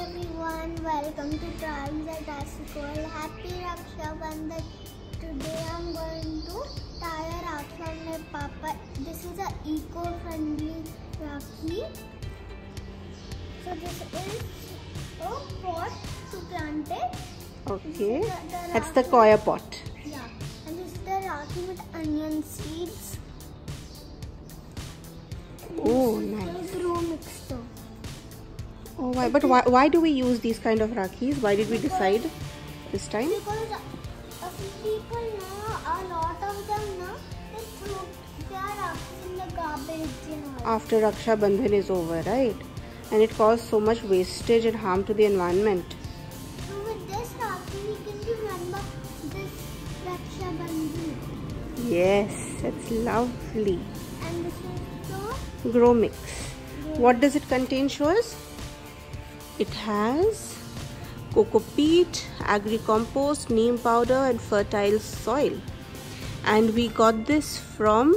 everyone, welcome to Trials at Asicol. Happy Raksha Bandhan. Today I'm going to tie a Rakhi on my papa. This is an eco-friendly Rakhi. So this is a pot to plant it. Okay. The- the That's the coir pot. Yeah. And this is the Rakhi with onion seeds. Oh, nice. the grow mixture. Oh, why? But why, why do we use these kind of Rakhis? Why did we decide this time? Because a few people know, a lot of them know, they throw their Rakhi in the garbage and all. After Raksha Bandhan is over, right? And it caused so much wastage and harm to the environment. So with this Rakhi, we can remember this Raksha Bandhan. Yes, that's lovely. And this is the Grow mix. What does it contain, show us? It has coco peat, agri compost, neem powder, and fertile soil. And we got this from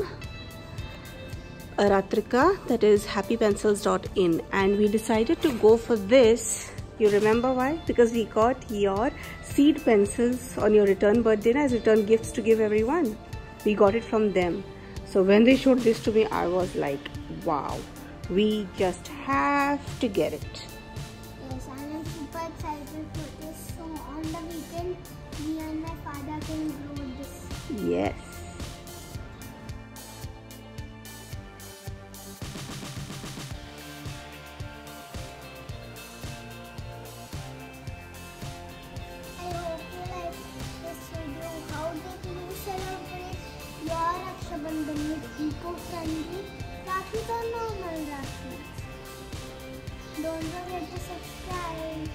Aratrika, that is happypencils.in. And we decided to go for this. You remember why? Because we got your seed pencils on your return birthday as return gifts to give everyone. We got it from them. So when they showed this to me, I was like, wow, we just have to get it. Me and my father can grow this. Yes. I hope you like this video. How did you celebrate your Raksha Bandhan with eco-friendly Rakhis or normal Rakhis? Don't forget to subscribe.